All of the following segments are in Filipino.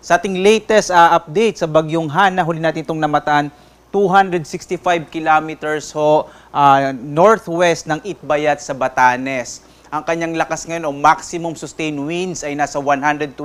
Sa ating latest uh, update sa Bagyong Hana, huli natin itong namataan 265 kilometers ho uh, northwest ng Itbayat sa Batanes. Ang kanyang lakas ngayon o maximum sustained winds ay nasa 120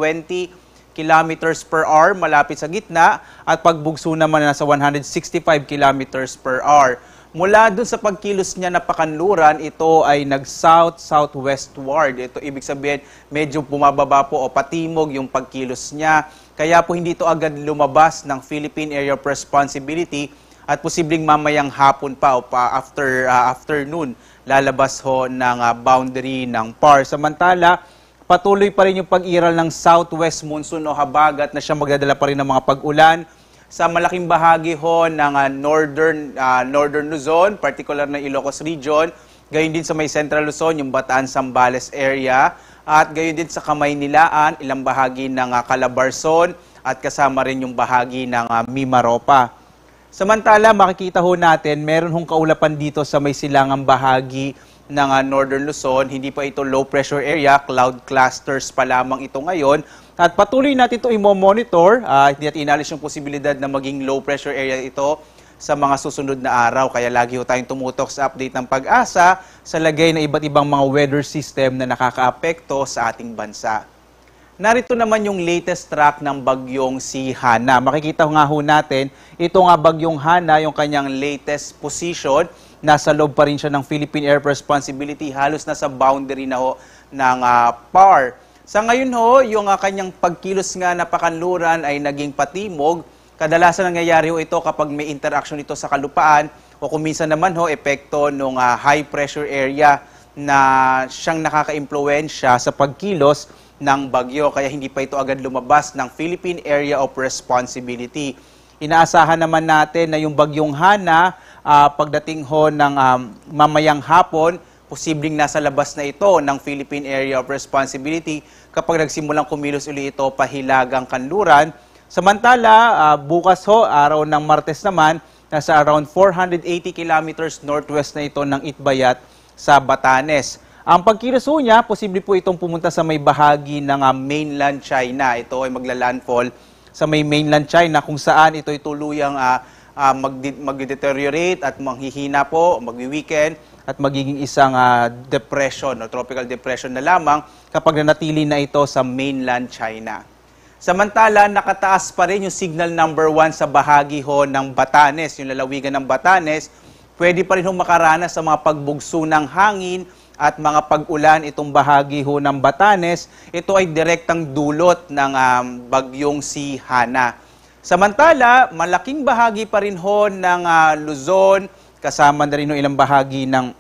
kilometers per hour malapit sa gitna at pagbugso naman nasa 165 kilometers per hour. Mula dun sa pagkilos niya na pakanluran, ito ay nag-south-southwestward. Ito ibig sabihin, medyo bumababa po o patimog yung pagkilos niya. Kaya po hindi ito agad lumabas ng Philippine Area of Responsibility at posibleng mamayang hapon pa o pa after uh, afternoon lalabas ho ng uh, boundary ng PAR. Samantala, patuloy pa rin yung pag-iral ng southwest monsoon o habagat na siya magdadala pa rin ng mga pag-ulan sa malaking bahagi ho ng uh, northern uh, northern Luzon, particular na Ilocos region, gayon din sa may Central Luzon, yung Bataan Sambales area, at gayon din sa Kamaynilaan, ilang bahagi ng uh, Calabarzon, at kasama rin yung bahagi ng uh, Mimaropa. Samantala, makikita ho natin, meron hong kaulapan dito sa may silangang bahagi ng uh, Northern Luzon. Hindi pa ito low pressure area, cloud clusters pa lamang ito ngayon. At patuloy natin ito i-monitor. Uh, hindi natin inalis yung posibilidad na maging low pressure area ito sa mga susunod na araw. Kaya lagi ho tayong tumutok sa update ng pag-asa sa lagay ng iba't ibang mga weather system na nakakaapekto sa ating bansa. Narito naman yung latest track ng bagyong si Hana. Makikita nga ho natin, ito nga bagyong Hana, yung kanyang latest position. Nasa loob pa rin siya ng Philippine Air Responsibility. Halos nasa boundary na ho ng uh, PAR. Sa ngayon ho, yung uh, kanyang pagkilos nga na pakanluran ay naging patimog. Kadalasan nangyayari ho ito kapag may interaction ito sa kalupaan o kung minsan naman ho, epekto ng uh, high pressure area na siyang nakaka-impluensya sa pagkilos ng bagyo. Kaya hindi pa ito agad lumabas ng Philippine Area of Responsibility. Inaasahan naman natin na yung bagyong Hana, uh, pagdating ho ng um, mamayang hapon, posibleng nasa labas na ito ng Philippine Area of Responsibility kapag nagsimulang kumilos uli ito pahilagang kanluran. Samantala, uh, bukas ho, araw ng Martes naman, nasa around 480 kilometers northwest na ito ng Itbayat sa Batanes. Ang pagkilos niya, posible po itong pumunta sa may bahagi ng uh, mainland China. Ito ay magla-landfall sa may mainland China kung saan ito ay tuluyang uh, uh, mag-deteriorate at manghihina po, magwi-weekend at magiging isang uh, depression o tropical depression na lamang kapag nanatili na ito sa mainland China. Samantala, nakataas pa rin yung signal number 1 sa bahagi ho ng Batanes, yung lalawigan ng Batanes. Pwede pa rin ho makaranas sa mga pagbugso ng hangin at mga pag-ulan itong bahagi ho ng Batanes. Ito ay direktang dulot ng um, bagyong si Hana. Samantala, malaking bahagi pa rin ho ng uh, Luzon, Kasama na rin ng ilang bahagi ng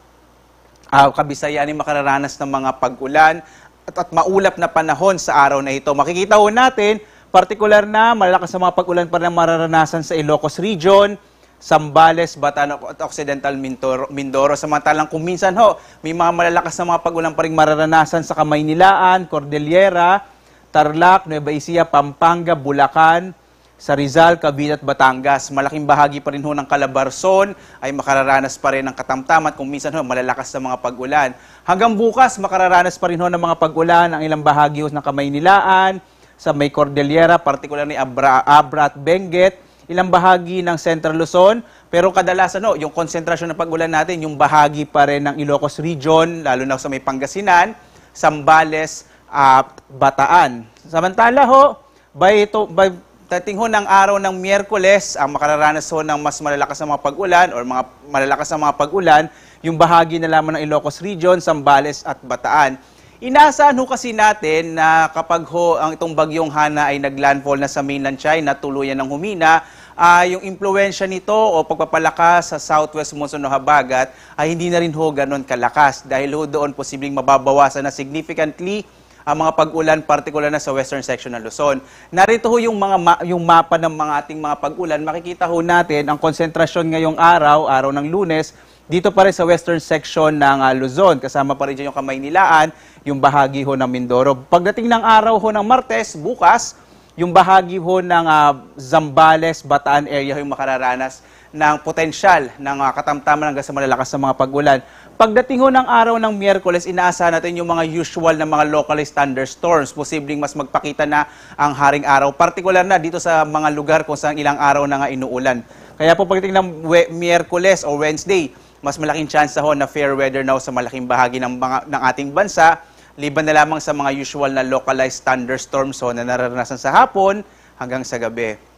uh, Kabisayan ay makararanas ng mga pag-ulan at, at maulap na panahon sa araw na ito. Makikita ho natin, partikular na malalakas na mga pag-ulan pa rin mararanasan sa Ilocos Region, Sambales, Batan at Occidental Mindoro, Mindoro. Samantalang kung minsan ho, may mga malalakas na mga pag-ulan pa rin mararanasan sa Kamaynilaan, Cordillera, Tarlac, Nueva Ecija, Pampanga, Bulacan, sa Rizal, Cavite at Batangas. Malaking bahagi pa rin ho ng Calabarzon ay makararanas pa rin ng katamtaman kung minsan ho malalakas na mga pag-ulan. Hanggang bukas, makararanas pa rin ho ng mga pag-ulan ang ilang bahagi ho ng Kamaynilaan, sa may Cordillera, partikular ni Abra, Abra at Benguet, ilang bahagi ng Central Luzon, pero kadalasan no, yung konsentrasyon ng pag-ulan natin, yung bahagi pa rin ng Ilocos Region, lalo na sa may Pangasinan, Sambales at Bataan. Samantala ho, by, ito, by dating ho ng araw ng Miyerkules, ang makararanas ho ng mas malalakas na mga pag-ulan or mga malalakas na mga pag-ulan, yung bahagi na lamang ng Ilocos Region, Sambales at Bataan. Inaasahan ho kasi natin na kapag ho ang itong bagyong Hana ay naglandfall na sa mainland China, tuluyan ng humina, uh, yung impluensya nito o pagpapalakas sa southwest monsoon o habagat ay hindi na rin ho ganon kalakas dahil ho doon posibleng mababawasan na significantly ang mga pag-ulan, partikular na sa western section ng Luzon. Narito ho yung, mga ma- yung mapa ng mga ating mga pag-ulan. Makikita ho natin ang konsentrasyon ngayong araw, araw ng lunes, dito pa rin sa western section ng uh, Luzon. Kasama pa rin dyan yung Kamaynilaan, yung bahagi ho ng Mindoro. Pagdating ng araw ho ng Martes, bukas, yung bahagi ho ng uh, Zambales, Bataan area yung makararanas ng potensyal ng uh, katamtaman hanggang sa malalakas sa mga pag-ulan. Pagdating ho ng araw ng Miyerkules, inaasahan natin yung mga usual na mga localized thunderstorms. Posibleng mas magpakita na ang haring araw, partikular na dito sa mga lugar kung saan ilang araw na nga inuulan. Kaya po pagdating ng Miyerkules o Wednesday, mas malaking chance ho na fair weather ho sa malaking bahagi ng, mga, ng ating bansa, liban na lamang sa mga usual na localized thunderstorms ho na nararanasan sa hapon hanggang sa gabi.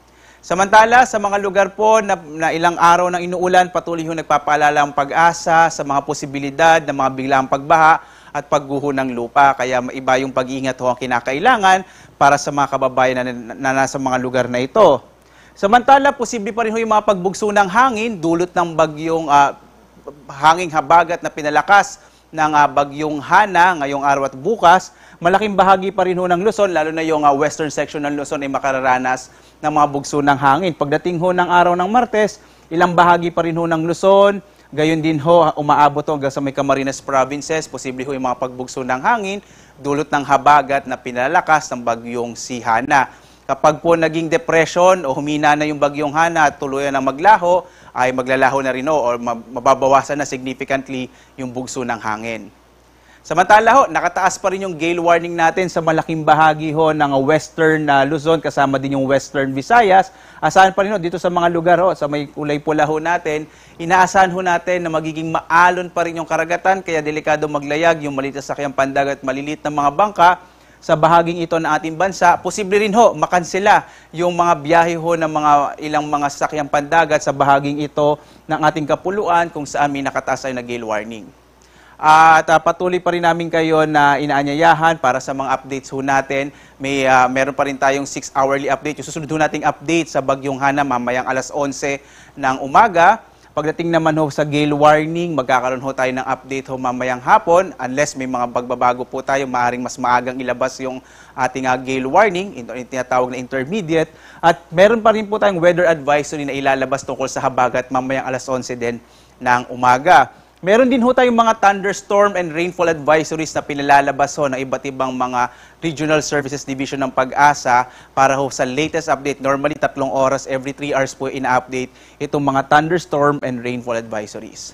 Samantala, sa mga lugar po na, na ilang araw ng inuulan, patuloy yung nagpapaalala ang pag-asa sa mga posibilidad ng mga biglaang pagbaha at pagguho ng lupa. Kaya iba yung pag-iingat ho ang kinakailangan para sa mga kababayan na, na nasa mga lugar na ito. Samantala, posible pa rin ho yung mga pagbugso ng hangin dulot ng bagyong ah, hanging habagat na pinalakas ng ah, bagyong Hana ngayong araw at bukas, malaking bahagi pa rin ho ng Luzon, lalo na yung ah, western section ng Luzon ay makararanas ng mga bugso ng hangin. Pagdating ho ng araw ng Martes, ilang bahagi pa rin ho ng Luzon, gayon din ho, ah, umaabot hanggang sa may Camarines provinces, posible ho yung mga pagbugso ng hangin, dulot ng habagat na pinalakas ng bagyong si Hana. Kapag po naging depression o humina na yung bagyong Hana at tuluyan ng maglaho, ay maglalaho na rin o or ma- mababawasan na significantly yung bugso ng hangin. Samantala ho, nakataas pa rin yung gale warning natin sa malaking bahagi ho ng western na Luzon, kasama din yung western Visayas. Asahan pa rin ho dito sa mga lugar ho, sa may kulay pula ho natin, inaasahan ho natin na magiging maalon pa rin yung karagatan, kaya delikado maglayag yung maliit na sakyang pandagat at malilit na mga bangka sa bahaging ito ng ating bansa. Posible rin ho, makansela yung mga biyahe ho ng mga ilang mga sakyang pandagat sa bahaging ito ng ating kapuluan kung saan may nakataas ay na gale warning. At ah, patuloy pa rin namin kayo na inaanyayahan para sa mga updates ho natin. May ah, meron pa rin tayong 6 hourly update. Yung susunod ho nating update sa Bagyong Hana mamayang alas 11 ng umaga. Pagdating naman ho sa gale warning, magkakaroon ho tayo ng update ho mamayang hapon. Unless may mga pagbabago po tayo, maaaring mas maagang ilabas yung ating ah, gale warning, yung tinatawag na intermediate. At meron pa rin po tayong weather advisory na ilalabas tungkol sa habagat mamayang alas 11 din ng umaga. Meron din ho tayong mga thunderstorm and rainfall advisories na pinalalabas ho ng iba't ibang mga Regional Services Division ng Pag-asa para ho sa latest update. Normally, tatlong oras, every 3 hours po ina-update itong mga thunderstorm and rainfall advisories.